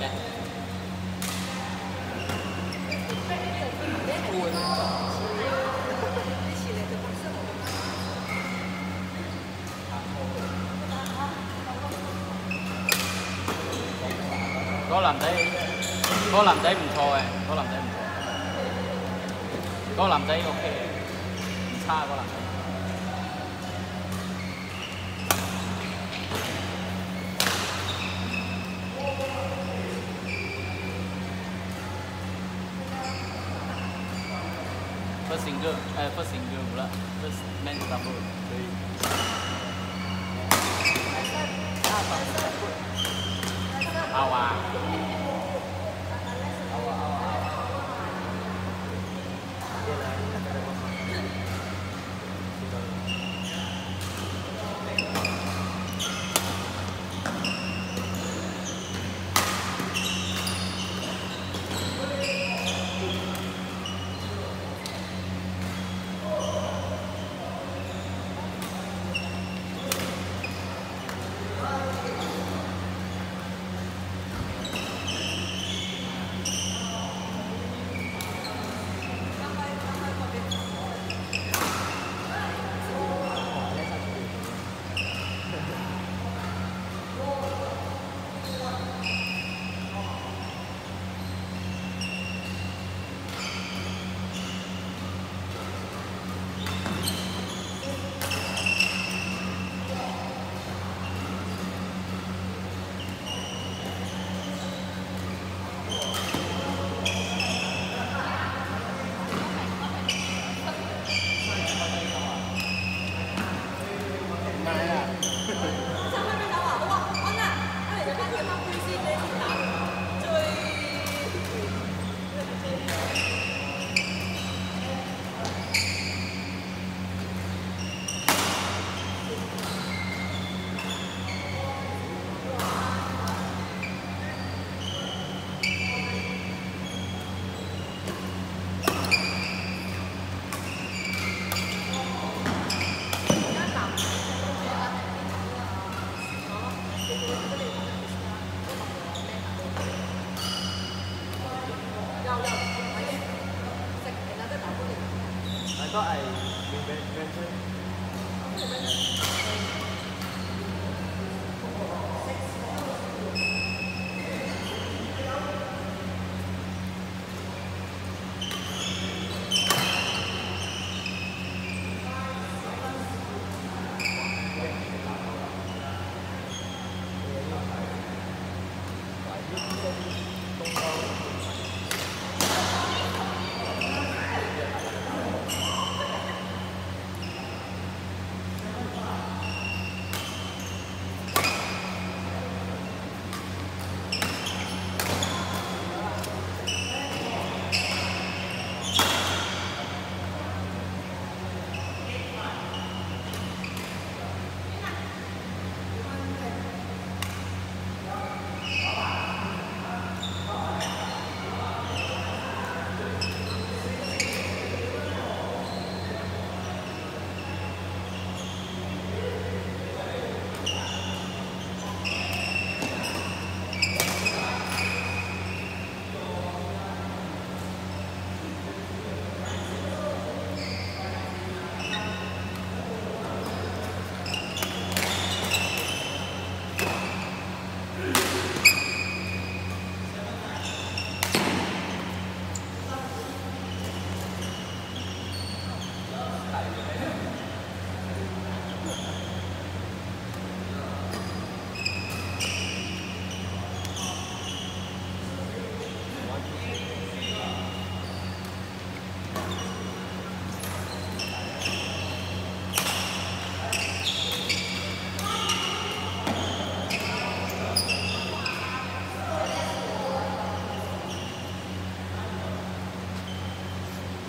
Có làm thấy có làm thấy không thôi có làm thấy không thôi có làm thấy ok. Không xa có làm. First single eh first single pula. First men's double. Awak có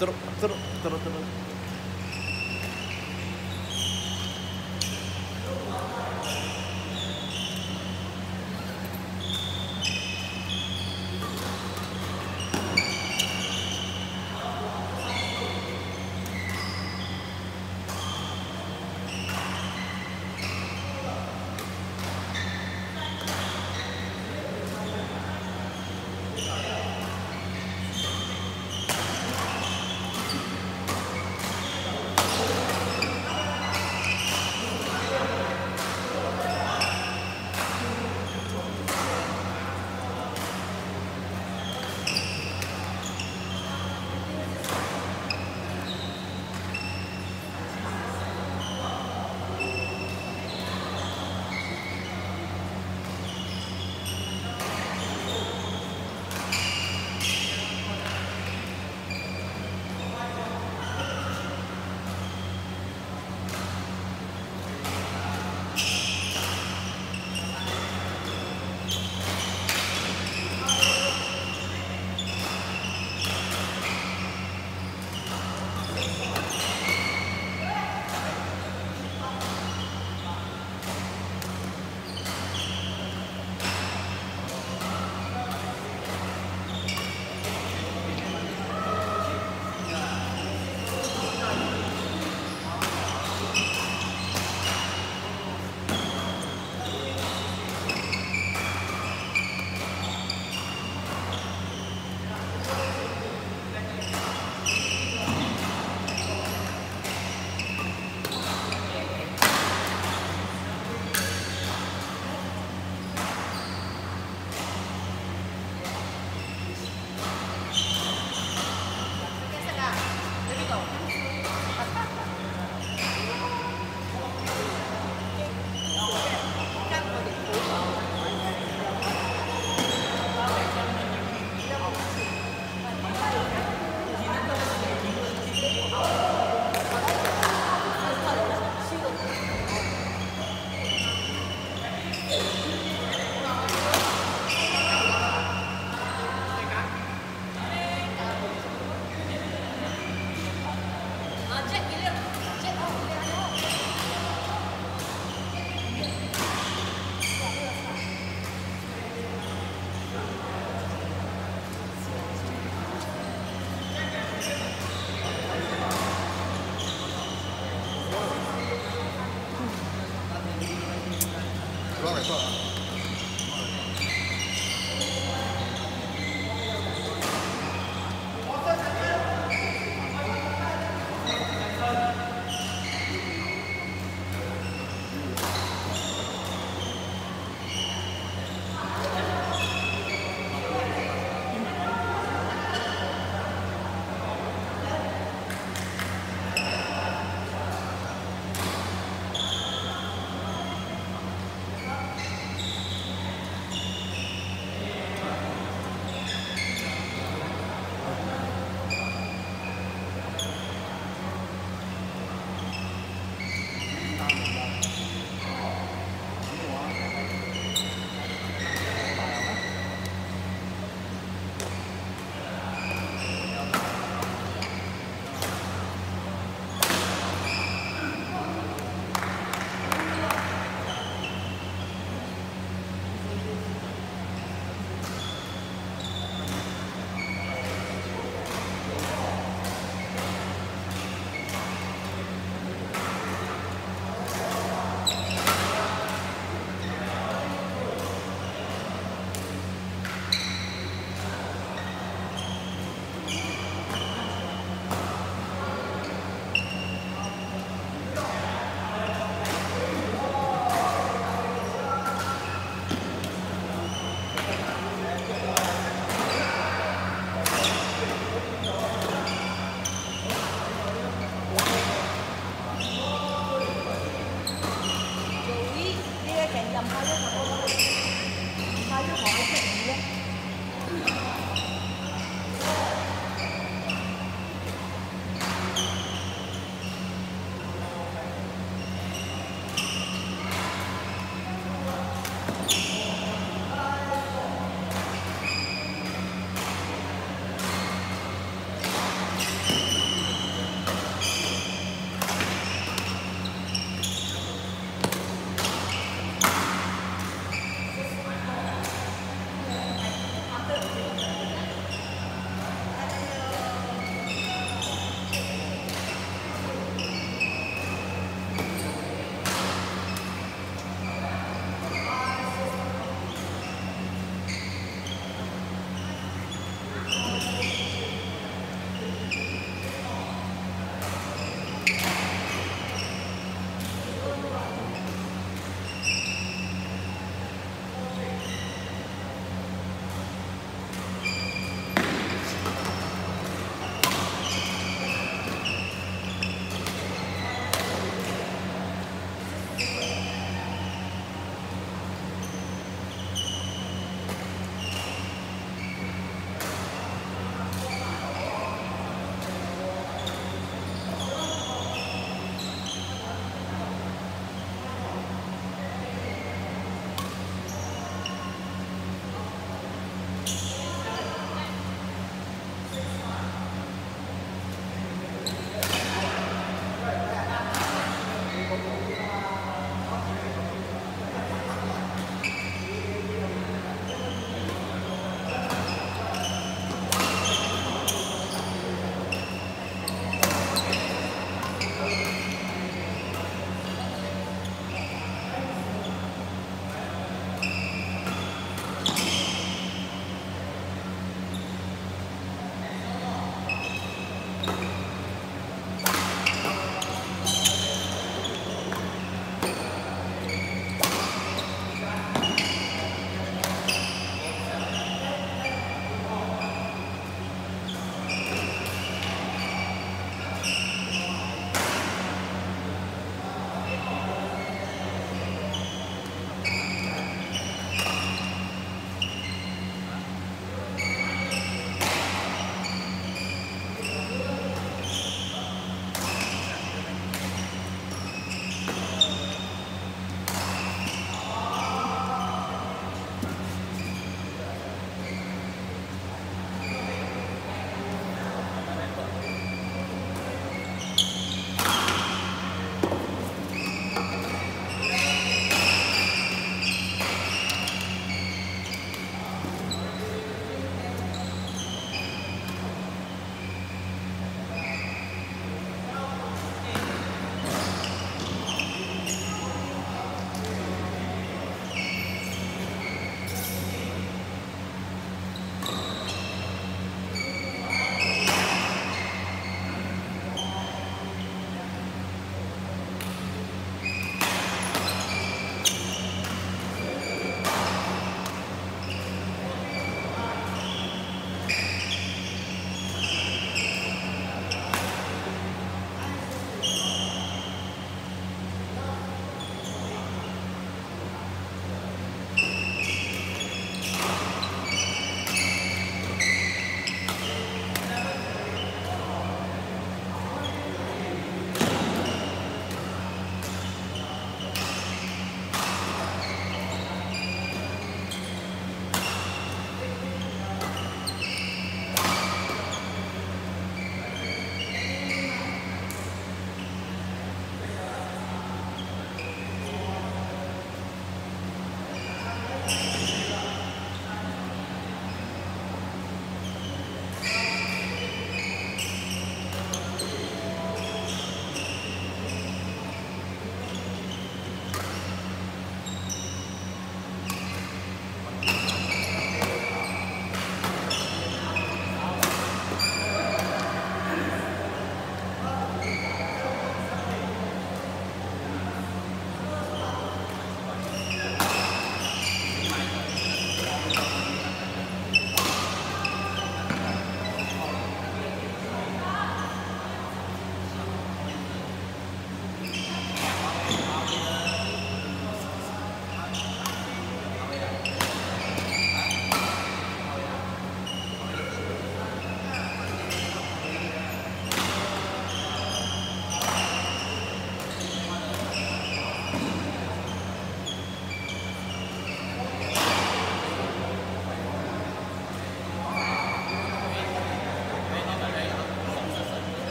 トロトロトロトロ。